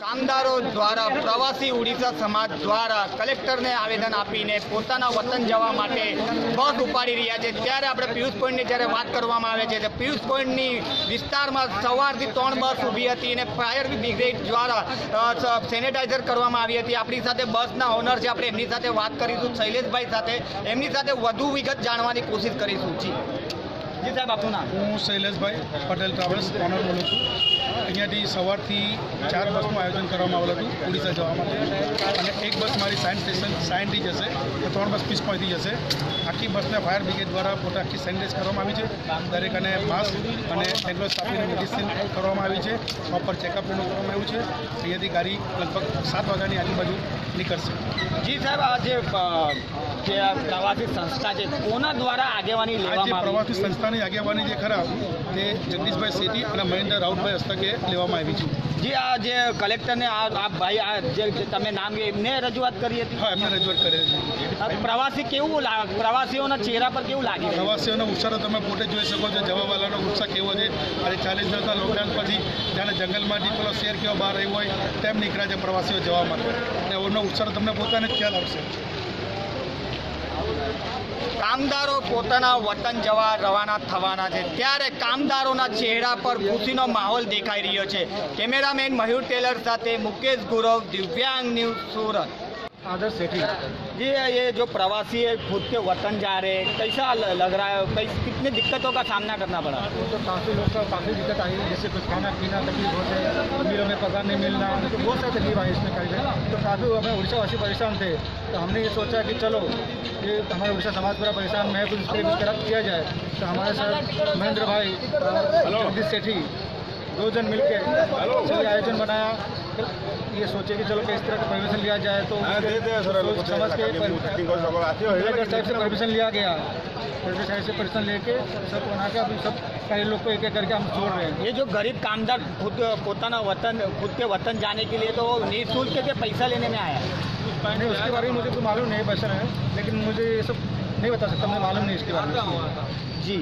કામદારો દ્વારા પ્રવાસી ઓડિશા સમાજ દ્વારા કલેક્ટરને આવેદન આપીને પોતાના વતન જવા માટે બસ ઉપાડી રહ્યા છે. ત્યારે આપણે પિયુષ પોઈન્ટની જ્યારે વાત કરવામાં આવે છે, તો પિયુષ પોઈન્ટની વિસ્તારમાં સવારથી ત્રણ બસ ઊભી હતી અને ફાયર બ્રિગેડ દ્વારા સેનેટાઈઝર કરવામાં આવી હતી. આપણી સાથે બસના ઓનર છે, આપણે એમની સાથે વાત કરીશું. શૈલેષભાઈ સાથે, એમની સાથે વધુ વિગત જાણવાની કોશિશ કરીશું. જી. જી સાહેબ આપનું નામ? હું શૈલેષભાઈ પટેલ ટ્રાવેલ્સ ઓનર બોલું છું. અહીંયાથી સવારથી ચાર બસનું આયોજન કરવામાં આવેલું હતું ઓડિશા જવા માટે. અને એક બસ મારી સાયન્સ સ્ટેશન સાયનથી જશે તો ત્રણ બસ પીસ પોઈન્ટથી જશે. આખી બસને ફાયર બ્રિગેડ દ્વારા પોતે આખી સેનિટાઇઝ કરવામાં આવી છે. દરેકને માસ્ક અને હેન્ડવોશ આપીને મેડિસિન કરવામાં આવી છે. પ્રોપર ચેકઅપ એનું કરવામાં આવ્યું છે. અહીંયાથી ગાડી લગભગ સાત વાગ્યાની આજુબાજુ નીકળશે. જી સાહેબ આ જે આ પ્રવાસી સંસ્થા છે કોના દ્વારા આગેવાની લેવામાં આવી પ્રવાસી સંસ્થાની આગેવાની જે ખરા તે જગદીશભાઈ શેઠી અને મહેન્દ્ર રાઉતભાઈ હસ્તકે લેવામાં આવી છે. જે આ જે કલેક્ટરને આ આ ભાઈ આ જે તમે નામ એમને રજૂઆત કરી હતી? હા એમને રજૂઆત કરી છે આ પ્રવાસી કેવું પ્રવાસીઓના ચહેરા પર કેવું લાગે પ્રવાસીઓનો ઉત્સાહ તમે પોતે જોઈ શકો છો જવાવાલાનો ઉત્સાહ કેવો છે. અને ચાલીસ દિવસના લોકડાઉન પછી જાણે જંગલમાંથી પેલો શેર કેવો બહાર રહ્યો હોય તેમ નીકળ્યા છે પ્રવાસીઓ જવા માટે. અને એનો ઉત્સાહ તમને પોતાને ખ્યાલ આવશે. કામદારો પોતાના વતન જવા રવાના થવાના છે. ત્યારે કામદારોના ચહેરા પર ખુશીનો માહોલ દેખાઈ રહ્યો છે. કેમેરામેન મયુર ટેલર સાથે મુકેશ ગુરવ, દિવ્યાંગ ન્યૂઝ સુરત. आदर सेठी। जी ये जो प्रवासी है खुद के वतन जा रहे हैं कैसा लग रहा है? कैसे कितनी दिक्कतों का सामना करना पड़ा? तो काफ़ी लोग का काफ़ी दिक्कत आई है जैसे कुछ खाना पीना तकलीफ़ होते मिलों में पगार नहीं मिलना तो बहुत सारी तकलीफ़ आई इसमें कई तो काफ़ी हमें उड़ीसावासी परेशान थे तो हमने ये सोचा कि चलो ये हमारे उड़ीसा समाज पूरा परेशान में है कुछ उसके लिए कुछ किया जाए तो हमारे साथ महेंद्र भाई जगदीश सेठी दो जन मिलके चलिए आयोजन बनाया। ये सोचे कि चलो किस तरह का परमिशन लिया जाए तो सोच समझ के कलेक्टर साहब से परमिशन लिया गया। कलेक्टर साहब से परमिशन लेके सब बना के अभी सब सारे लोग को एक एक करके हम छोड़ रहे हैं। ये जो गरीब कामदार खुद पोताना वतन खुद के वतन जाने के लिए तो निःशुल्क के पैसा लेने में आया है। नहीं उसके बारे में मुझे तो मालूम नहीं पैसा है। लेकिन मुझे ये सब नहीं बता सकता मुझे मालूम नहीं इसके बारे में। जी।